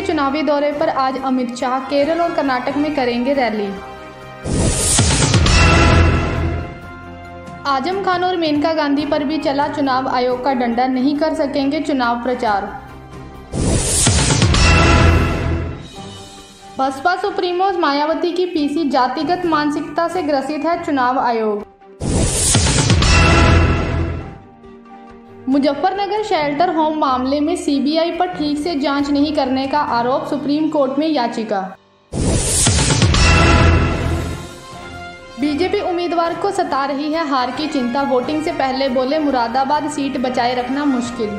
चुनावी दौरे पर आज अमित शाह केरल और कर्नाटक में करेंगे रैली। आज़म खान और मेनका गांधी पर भी चला चुनाव आयोग का डंडा, नहीं कर सकेंगे चुनाव प्रचार। बसपा सुप्रीमो मायावती की पीसी जातिगत मानसिकता से ग्रसित है चुनाव आयोग। मुजफ्फरनगर शेल्टर होम मामले में सीबीआई पर ठीक से जाँच नहीं करने का आरोप सुप्रीम कोर्ट में याचिका। बीजेपी उम्मीदवार को सता रही है हार की चिंता। वोटिंग से पहले बोले, मुरादाबाद सीट बचाए रखना मुश्किल।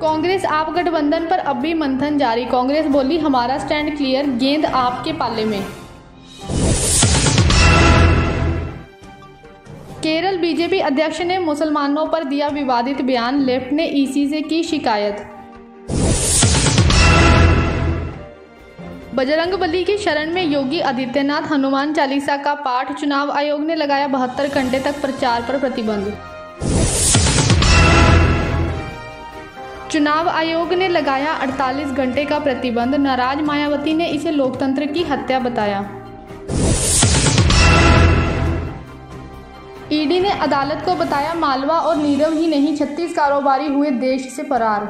कांग्रेस आप गठबंधन पर अब भी मंथन जारी। कांग्रेस बोली, हमारा स्टैंड क्लियर, गेंद आपके पाले में। केरल बीजेपी अध्यक्ष ने मुसलमानों पर दिया विवादित बयान, लेफ़्ट ने ईसी से की शिकायत। बजरंग बली की शरण में योगी आदित्यनाथ हनुमान चालीसा का पाठ चुनाव आयोग ने लगाया बहत्तर घंटे तक प्रचार पर प्रतिबंध। चुनाव आयोग ने लगाया 48 घंटे का प्रतिबंध। नाराज़ मायावती ने इसे लोकतंत्र की हत्या बताया। अदालत को बताया मालवा और नीरव ही नहीं छत्तीस कारोबारी हुए देश से फरार